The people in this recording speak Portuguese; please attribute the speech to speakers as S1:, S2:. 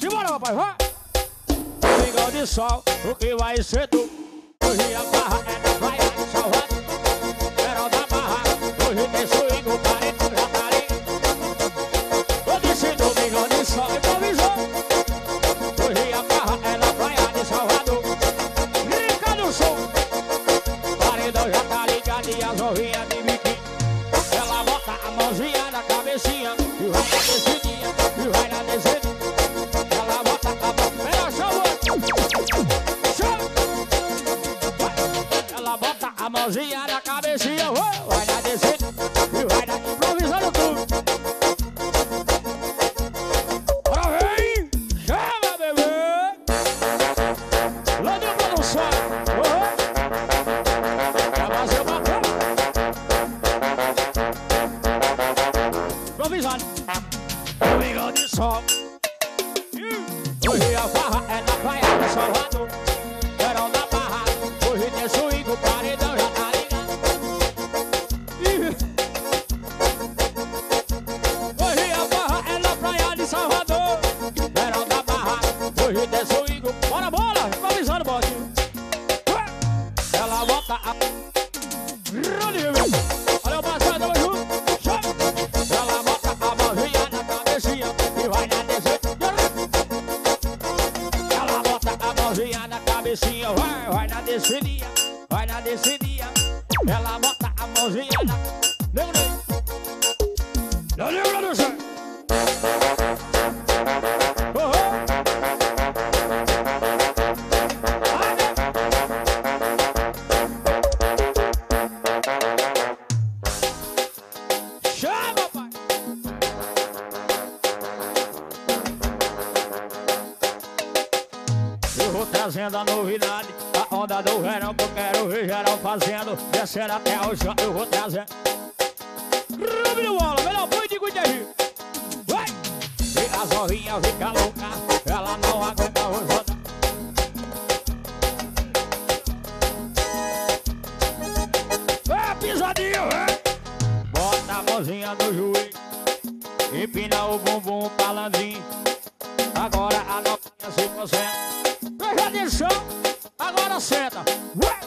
S1: Simbora, papai, vai! Domingão de sol, o que vai ser tu? Hoje a barra é da praia de Salvador. Verão da barra, hoje tem swing, o paredão já tá ali. Eu disse domingão de sol, improvisou. Hoje a barra é na praia de Salvador. Liga no som, paredão e as ovinhas de mãozinha na cabecinha, vai, na descidinha, e vai na improvisando tudo. Bora vem, chama bebê. Lá de produção, oh. Vai fazer uma Improvisando. Domingão de sol. Swing. Bora, bola. Improvisando, botinho. Ela bota a... O tamo junto. Chama. Ela bota a mãozinha na cabecinha e vai na descida. Ela bota a mãozinha na cabecinha, vai, na descidinha, vai na descidinha. Ela bota a mãozinha na. Nego, nego. Não liga no chão. Trazendo a novidade, a onda do verão que eu quero ver geral fazendo, descendo até o chão, eu vou trazendo. Rubinho bola, melhor boi de Guitarri. Vai! E a zorrinha fica louca, ela não aguenta os outros. É pisadinha, é! Bota a mãozinha no joelho Empina o bumbum palandrinho Agora a novinha se concentra Agora senta Ué!